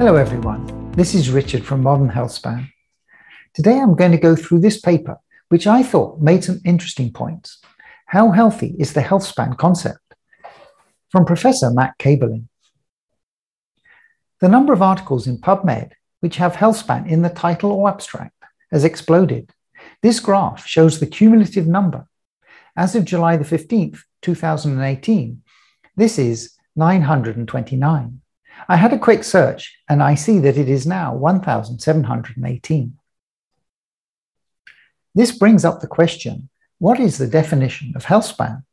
Hello, everyone. This is Richard from Modern Healthspan. Today, I'm going to go through this paper, which I thought made some interesting points. How healthy is the healthspan concept? From Professor Matt Kaeberlein. The number of articles in PubMed which have healthspan in the title or abstract has exploded. This graph shows the cumulative number. As of July the 15th, 2018, this is 929. I had a quick search and I see that it is now 1,718. This brings up the question, what is the definition of health span?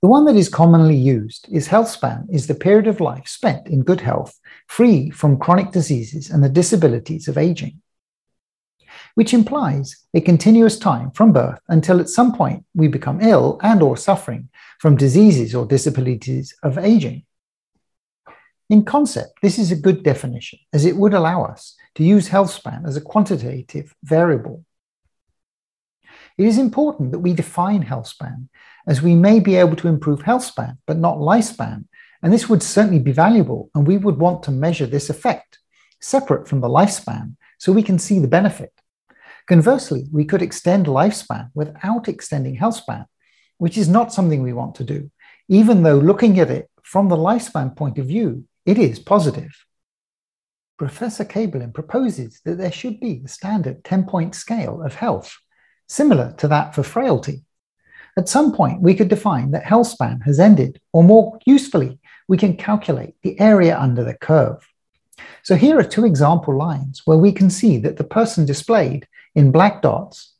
The one that is commonly used is health span is the period of life spent in good health, free from chronic diseases and the disabilities of aging, which implies a continuous time from birth until at some point we become ill and or suffering from diseases or disabilities of aging. In concept, this is a good definition as it would allow us to use health span as a quantitative variable. It is important that we define health span as we may be able to improve health span but not lifespan, and this would certainly be valuable and we would want to measure this effect separate from the lifespan so we can see the benefit. Conversely, we could extend lifespan without extending health span, which is not something we want to do, even though looking at it from the lifespan point of view it is positive. Professor Kaeberlein proposes that there should be a standard 10 point scale of health, similar to that for frailty. At some point, we could define that health span has ended, or more usefully, we can calculate the area under the curve. So here are two example lines where we can see that the person displayed in black dots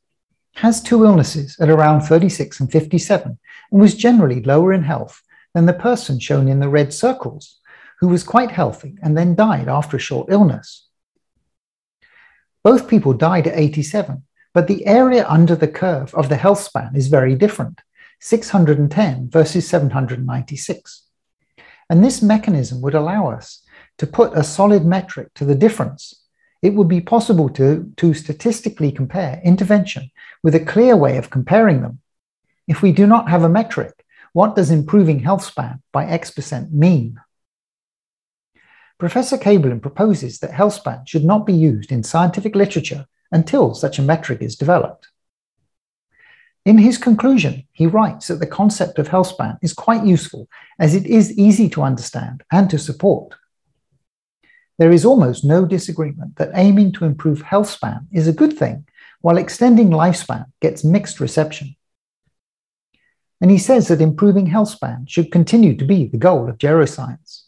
has two illnesses at around 36 and 57 and was generally lower in health than the person shown in the red circles, who was quite healthy and then died after a short illness. Both people died at 87, but the area under the curve of the health span is very different 610 versus 796. And this mechanism would allow us to put a solid metric to the difference. It would be possible to, to statistically compare intervention with a clear way of comparing them. If we do not have a metric, what does improving health span by X percent mean? Professor Kaeberlein proposes that healthspan should not be used in scientific literature until such a metric is developed. In his conclusion, he writes that the concept of healthspan is quite useful as it is easy to understand and to support. There is almost no disagreement that aiming to improve healthspan is a good thing, while extending lifespan gets mixed reception. And he says that improving healthspan should continue to be the goal of geroscience.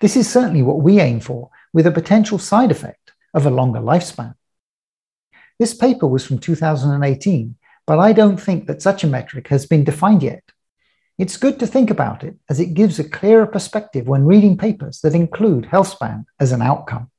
This is certainly what we aim for, with a potential side effect of a longer lifespan. This paper was from 2018, but I don't think that such a metric has been defined yet. It's good to think about it as it gives a clearer perspective when reading papers that include health span as an outcome.